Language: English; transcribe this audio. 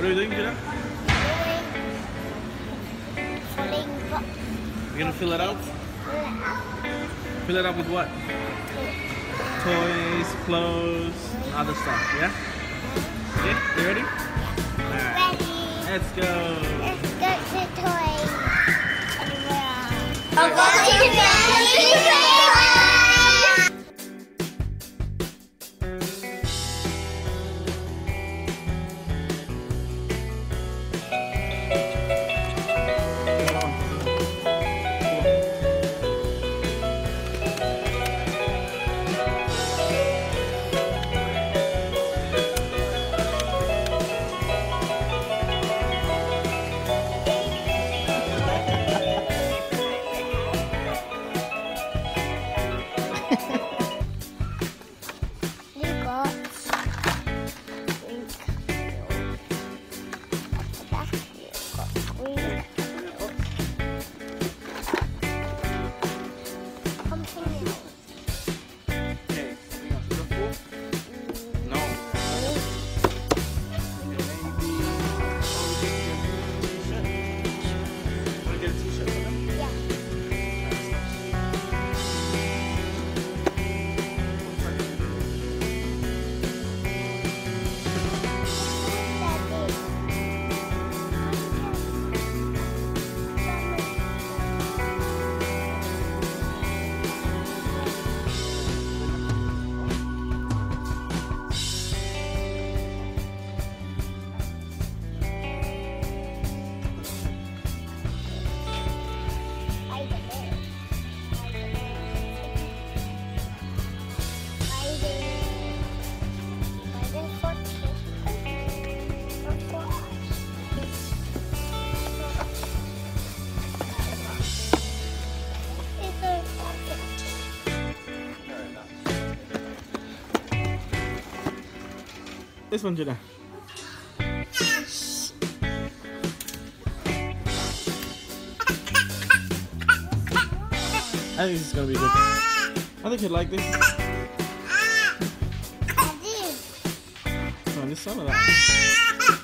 What are we doing, Judah? Filling box. We're gonna fill it out? Fill it up with what? Toys, clothes, other stuff, yeah? Okay, you ready? Let's go. Let's go to toys. This one, Judah. I think this is gonna be good. I think you'd like this. Oh, this some of that.